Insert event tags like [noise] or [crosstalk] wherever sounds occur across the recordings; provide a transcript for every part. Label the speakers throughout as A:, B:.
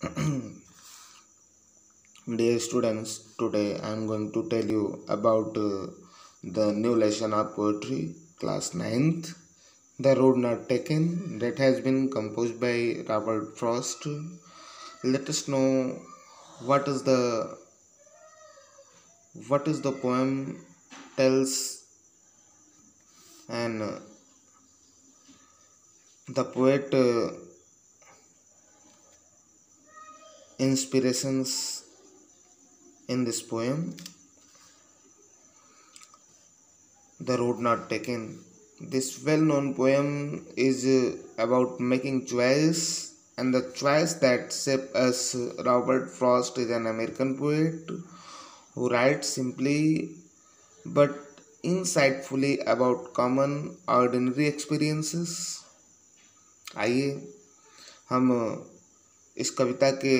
A: [clears throat] Dear students, today I am going to tell you about uh, the new lesson of poetry, class 9th, The Road Not Taken, that has been composed by Robert Frost. Let us know what is the what is the poem tells and uh, the poet uh, inspirations in this poem the road not taken this well known poem is uh, about making choice and the choice that shape us robert frost is an american poet who writes simply but insightfully about common ordinary experiences आइए हम इस कविता के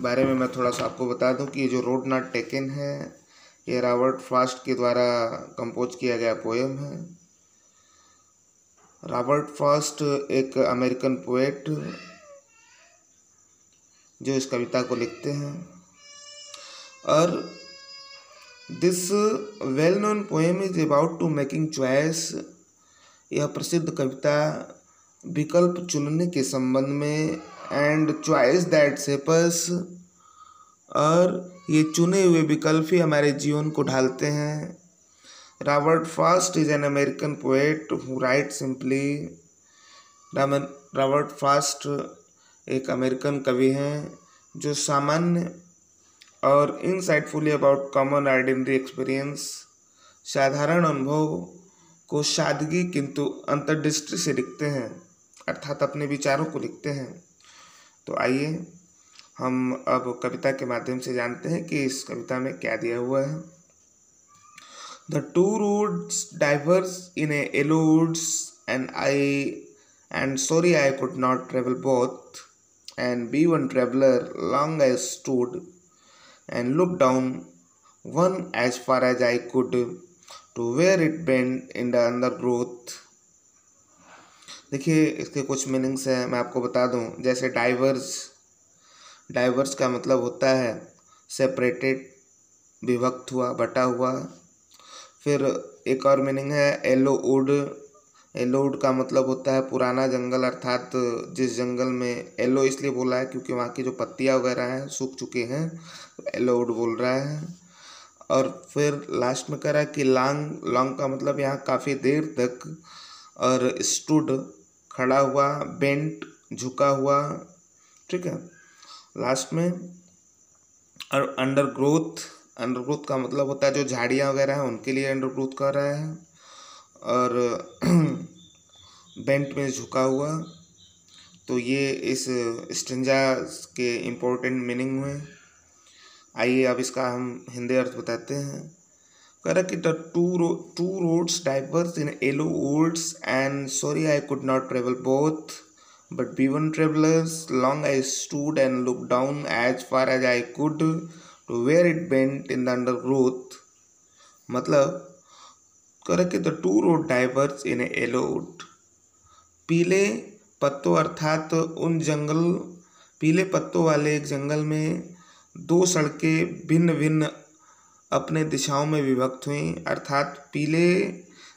A: बारे में मैं थोड़ा सा आपको बता दूँ कि ये जो रोड नॉट टेकन है, ये रॉबर्ट फास्ट के द्वारा कंपोज किया गया पोएम है। रॉबर्ट फास्ट एक अमेरिकन पोएट जो इस कविता को लिखते हैं। और this well known poem is about to making choice यह प्रसिद्ध कविता विकल्प चुनने के संबंध में एंड चॉइस दैट सेपर्स और ये चुने हुए विकल्प ही हमारे जीवन को ढालते हैं। Robert Frost is an American poet who write simply Robert Frost एक अमेरिकन कवि हैं, जो सामान्य और insightfully about common identity experience साधारण अनुभव को सादगी किंतु अंतर्दृष्टि से लिखते हैं, अर्थात अपने विचारों को लिखते हैं। तो आइए हम अब कविता के माध्यम से जानते हैं कि इस कविता में क्या दिया हुआ है। The two roads diverged in yellow woods and I and sorry I could not travel both and be one traveller long I stood and look down one as far as I could to where it bend in the undergrowth देखिए, इसके कुछ meanings हैं, मैं आपको बता दूँ। जैसे diverse diverse का मतलब होता है सेपरेटेड विभक्त हुआ, बटा हुआ। फिर एक और मीनिंग है एलो वुड एलो वुड का मतलब होता है पुराना जंगल, अर्थात जिस जंगल में एलो इसलिए बोला है क्योंकि वहाँ की जो पत्तियाँ वगैरह हैं, सूख चुके हैं एलो वुड बोल रहा है। और फिर लास्ट में कह रहा है कि लॉन्ग लॉन्ग का मतलब यहाँ काफ़ी देर तक और स्टूड खड़ा हुआ बेंट झुका हुआ, ठीक है? लास्ट में, और अंडर ग्रोथ अंडर ग्रोथ का मतलब होता है जो झाड़ियाँ वगैरह हैं, उनके लिए अंडर ग्रोथ कर रहा है। और [clears throat] बेंट में झुका हुआ तो ये इस स्टेंजा के इम्पोर्टेंट मीनिंग हुए आइए, अब इसका हम हिंदी अर्थ बताते हैं। कह रहा कि the two two roads diverged in yellow woods and sorry I could not travel both but be one travellers long I stood and look down as far as I could to where it bent in the undergrowth मतलब कह रहा कि the two road diverged in yellow wood पीले पत्तों अर्थात उन जंगल, पीले पत्तों वाले एक जंगल में दो सड़कें भिन्न भिन्न अपने दिशाओं में विभक्त हुई, अर्थात पीले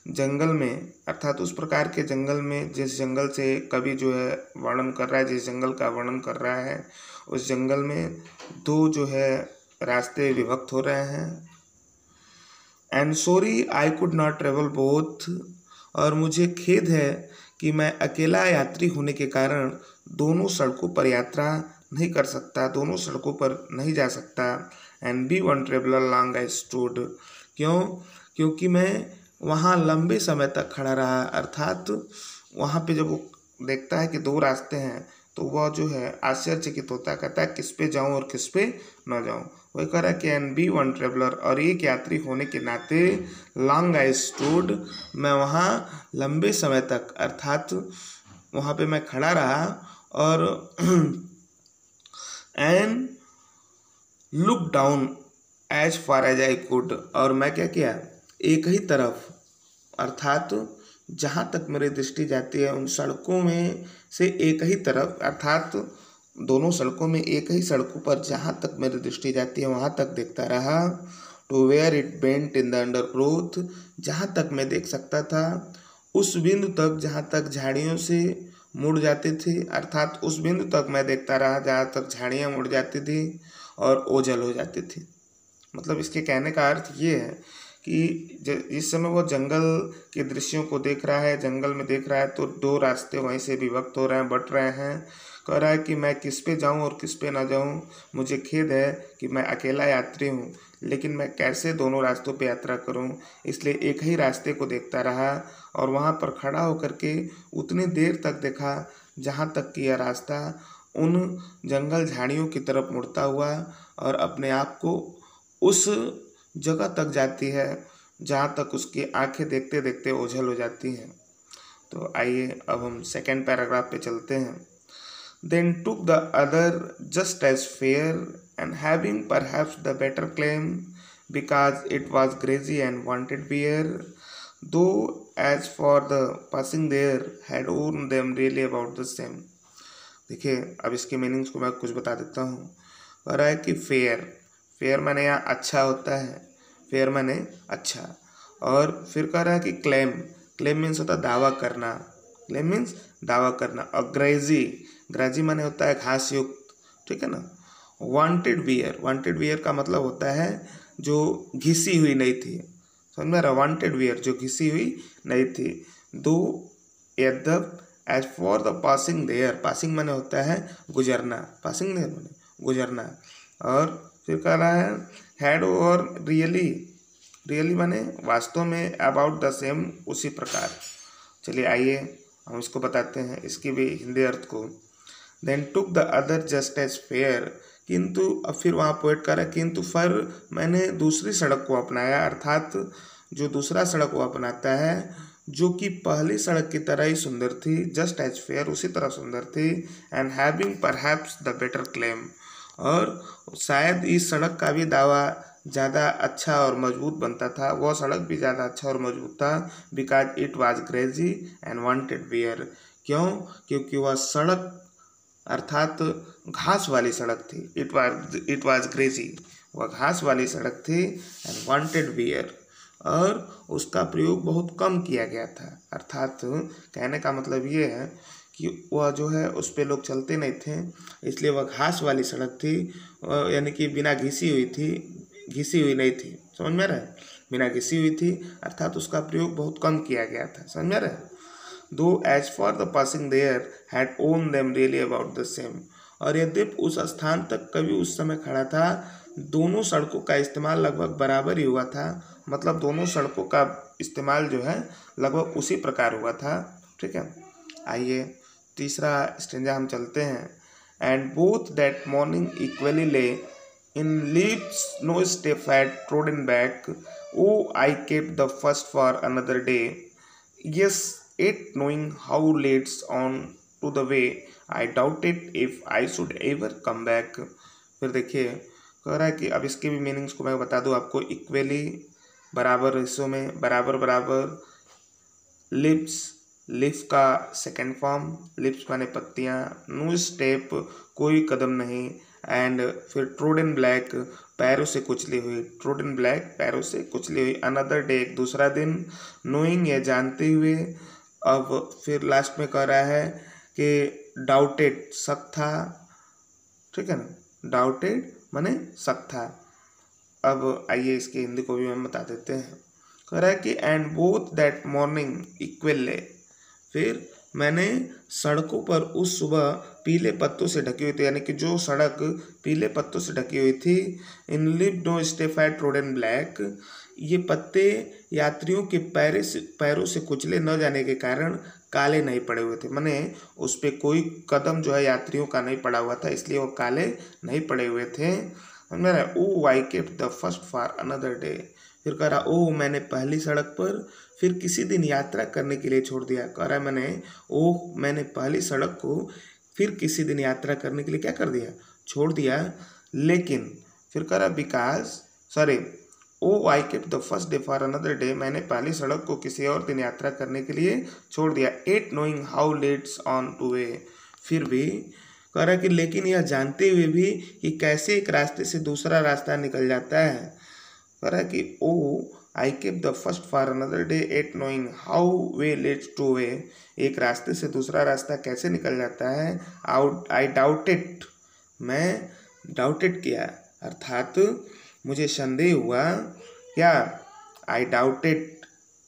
A: जंगल में, अर्थात उस प्रकार के जंगल में, जिस जंगल से कवि जो है वर्णन कर रहा है, जिस जंगल का वर्णन कर रहा है, उस जंगल में दो जो है रास्ते विभक्त हो रहे हैं। And sorry I could not travel both और मुझे खेद है कि मैं अकेला यात्री होने के कारण दोनों सड़कों पर यात्रा नहीं कर सकता, दोनों सड़कों पर नहीं जा सकता। And be one traveller long I stood. क्यों? क्योंकि मैं वहाँ लंबे समय तक खड़ा रहा, अर्थात वहाँ पे जब वो देखता है कि दो रास्ते हैं तो वह जो है आश्चर्यचकित होता है, कहता है, किस पे जाऊँ और किस पे न जाऊँ? वही कह रहा है कि एन बी वन ट्रेवलर और एक यात्री होने के नाते लॉन्ग आई स्टूड। मैं वहाँ लंबे समय तक, अर्थात वहाँ पे मैं खड़ा रहा और [clears throat] and look down as far as I could और मैं क्या किया? एक ही तरफ़, अर्थात जहाँ तक मेरी दृष्टि जाती है, उन सड़कों में से एक ही तरफ़, अर्थात दोनों सड़कों में एक ही सड़कों पर जहाँ तक मेरी दृष्टि जाती है, वहाँ तक देखता रहा। To where it bent in the undergrowth जहाँ तक मैं देख सकता था, उस बिंदु तक जहाँ तक झाड़ियों से मुड़ जाती थी, अर्थात उस बिंदु तक मैं देखता रहा, जहाँ तक झाड़ियाँ मुड़ जाती थी। और ओझल हो जाती थी। मतलब इसके कहने का अर्थ ये है कि जिस समय वो जंगल के दृश्यों को देख रहा है, जंगल में देख रहा है तो दो रास्ते वहीं से विभक्त हो रहे हैं, बट रहे हैं। कह रहा है कि मैं किस पे जाऊँ और किस पे ना जाऊँ, मुझे खेद है कि मैं अकेला यात्री हूँ, लेकिन मैं कैसे दोनों रास्तों पे यात्रा करूँ? इसलिए एक ही रास्ते को देखता रहा और वहाँ पर खड़ा होकर के उतनी देर तक देखा, जहाँ तक कि यह रास्ता उन जंगल झाड़ियों की तरफ़ मुड़ता हुआ और अपने आप को उस जगह तक जाती है, जहाँ तक उसकी आँखें देखते देखते ओझल हो जाती हैं। तो आइए अब हम सेकेंड पैराग्राफ पे चलते हैं। Then took the other just as fair and having perhaps the better claim because it was grassy and wanted wear though as for the passing there had worn them really about the same देखिए, अब इसके meanings को मैं कुछ बता देता हूँ। कह रहा है कि फेयर फेयर मैंने यहाँ अच्छा होता है फेयर मैंने अच्छा। और फिर कह रहा है कि क्लेम क्लेम मीन्स होता है दावा करना। क्लेम मीन्स दावा करना। और ग्रेजी ग्रेजी माने होता है घास युक्त ठीक है ना? वांटेड बियर वांटेड बियर का मतलब होता है जो घिसी हुई नहीं थी। समझ में रहा वांटेड बियर जो घिसी हुई नहीं थी। दो, यद्यप as for the passing there passing मैंने होता है गुजरना पासिंग देयर मैंने, गुजरना। और फिर कह रहा है हैड और रियली रियली मैंने वास्तव में अबाउट द सेम उसी प्रकार। चलिए आइए, हम इसको बताते हैं, इसकी भी हिंदी अर्थ को। Then took the other just as fair किंतु, अब फिर वहाँ पोइट कर है, किंतु फिर मैंने दूसरी सड़क को अपनाया, अर्थात जो दूसरा सड़क वो अपनाता है जो कि पहली सड़क की तरह ही सुंदर थी जस्ट एज फेयर उसी तरह सुंदर थी and having perhaps the better claim और शायद इस सड़क का भी दावा ज़्यादा अच्छा और मज़बूत बनता था। वह सड़क भी ज़्यादा अच्छा और मज़बूत था because it was grassy and wanted wear क्यों? क्योंकि वह सड़क, अर्थात घास वाली सड़क थी। It was it was grassy वह घास वाली सड़क थी एंड वांटेड बियर और उसका प्रयोग बहुत कम किया गया था। अर्थात कहने का मतलब ये है कि वह जो है, उस पर लोग चलते नहीं थे, इसलिए वह घास वाली सड़क थी यानी कि बिना घिसी हुई थी, घिसी हुई नहीं थी। समझ में रहे बिना घिसी हुई थी, अर्थात उसका प्रयोग बहुत कम किया गया था। समझ में रहे though as for the passing there had worn them really about the same और यद्यप उस स्थान तक कभी उस समय खड़ा था, दोनों सड़कों का इस्तेमाल लगभग बराबर ही हुआ था। मतलब दोनों सड़कों का इस्तेमाल जो है, लगभग उसी प्रकार हुआ था। ठीक है? आइए, तीसरा स्टेंजा हम चलते हैं। And both that morning equally lay in leaves no step had trod trodden black oh I kept the first for another day yet it knowing how leads on to the way I doubt it if I should ever come back फिर देखिए, कह रहा है कि अब इसके भी meanings को मैं बता दूँ आपको इक्वली बराबर हिस्सों में, बराबर बराबर। लिप्स लिप्स का सेकेंड फॉर्म लिप्स माने पत्तियाँ नो स्टेप कोई कदम नहीं। एंड फिर ट्रोडन ब्लैक पैरों से कुचली हुई। ट्रोडन ब्लैक पैरों से कुचली हुई। अनदर डे एक दूसरा दिन। नोइंग या जानते हुए। अब फिर लास्ट में कह रहा है कि डाउटेड शक था। ठीक है ना? डाउटेड माने शक था। अब आइए इसके हिंदी को भी हम बता देते हैं। कह रहा है कि and both that morning equal फिर, मैंने सड़कों पर उस सुबह पीले पत्तों से ढकी हुई थी। यानी कि जो सड़क पीले पत्तों से ढकी हुई थी in leaf no step had road and black ये पत्ते यात्रियों के पैरे से, पैरों से कुचले न जाने के कारण काले नहीं पड़े हुए थे। मैंने उस पर कोई कदम जो है यात्रियों का नहीं पड़ा हुआ था, इसलिए वो काले नहीं पड़े हुए थे। मेरा ओ, I kept the first for another day. फिर कह रहा, ओ, मैंने पहली सड़क पर फिर किसी दिन यात्रा करने के लिए छोड़ दिया। कह रहा, मैंने ओह मैंने पहली सड़क को फिर किसी दिन यात्रा करने के लिए क्या कर दिया? छोड़ दिया। लेकिन, फिर कह रहा विकास sorry oh I kept the first day for another day, मैंने पहली सड़क को किसी और दिन यात्रा करने के लिए छोड़ दिया। Yet knowing how leads on to way. फिर भी कह रहा कि लेकिन यह जानते हुए भी कि कैसे एक रास्ते से दूसरा रास्ता निकल जाता है। कह रहा कि ओ I kept the first for another day, yet knowing how way leads to way. एक रास्ते से दूसरा रास्ता कैसे निकल जाता है? Out, I doubted. मैं डाउटेड किया। अर्थात मुझे संदेह हुआ, क्या I doubted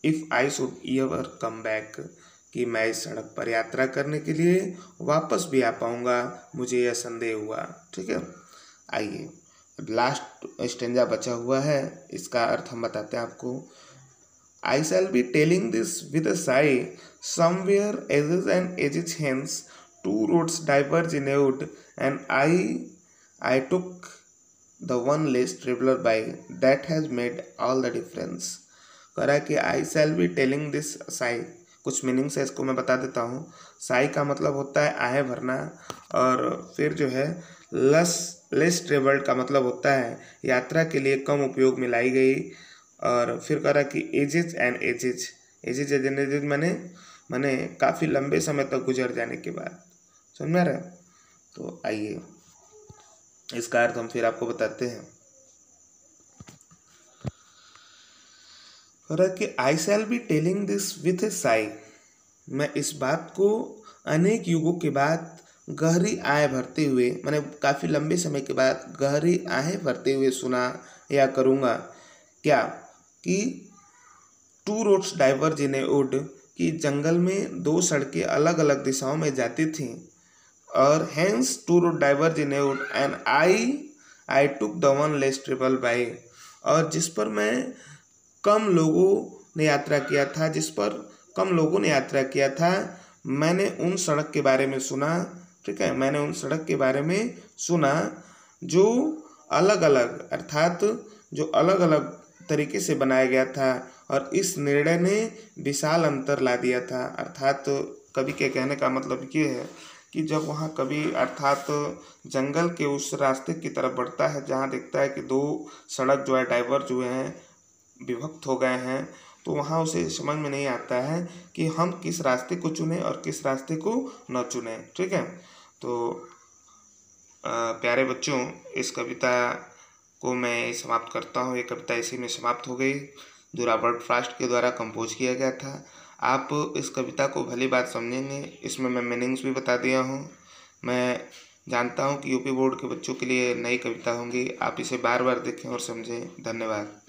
A: if I should ever come back कि मैं इस सड़क पर यात्रा करने के लिए वापस भी आ पाऊँगा? मुझे यह संदेह हुआ। ठीक है? आइए। लास्ट स्टेंजा बचा हुआ है। इसका अर्थ हम बताते हैं आपको। I shall be telling this with a sigh somewhere ages and ages hence two roads diverge in and I I took the one less traveller by that has made all the difference कह कि I shall be telling this sigh. कुछ meanings है इसको मैं बता देता हूँ। साई का मतलब होता है आहे भरना, और फिर जो है लस लेस ट्रेवल्ड का मतलब होता है यात्रा के लिए कम उपयोग में लाई गई, और फिर कह रहा कि ages and ages ages age ages मैंने मैंने काफ़ी लंबे समय तक गुजर जाने के बाद। समझ रहे तो आइए। इसका अर्थ हम फिर आपको बताते हैं। कि I shall be telling this with a sigh मैं इस बात को अनेक युगों के बाद गहरी आय भरते हुए, मैंने काफ़ी लंबे समय के बाद गहरी आहें भरते हुए सुना या करूँगा। क्या? कि two roads diverge in a wood कि जंगल में दो सड़कें अलग अलग दिशाओं में जाती थीं। और hence two road diverge in wood and I I took the one less travelled by और जिस पर मैं कम लोगों ने यात्रा किया था, जिस पर कम लोगों ने यात्रा किया था, मैंने उन सड़क के बारे में सुना, ठीक है? मैंने उन सड़क के बारे में सुना, जो अलग अलग अर्थात जो अलग अलग तरीके से बनाया गया था, और इस निर्णय ने विशाल अंतर ला दिया था। अर्थात कवि के कहने का मतलब ये है कि जब वहाँ कभी अर्थात जंगल के उस रास्ते की तरफ़ बढ़ता है जहाँ देखता है कि दो सड़क जो है डाइवर्ज हुए हैं विभक्त हो गए हैं तो वहाँ उसे समझ में नहीं आता है कि हम किस रास्ते को चुने और किस रास्ते को न चुने। ठीक है? तो आ, प्यारे बच्चों इस कविता को मैं समाप्त करता हूँ। ये कविता इसी में समाप्त हो गई। जो रॉबर्ट फ्रास्ट के द्वारा कंपोज किया गया था। आप इस कविता को भली बात समझेंगे। इसमें मैं मीनिंग्स भी बता दिया हूँ। मैं जानता हूँ कि यूपी बोर्ड के बच्चों के लिए नई कविता होंगी। आप इसे बार बार देखें और समझें। धन्यवाद।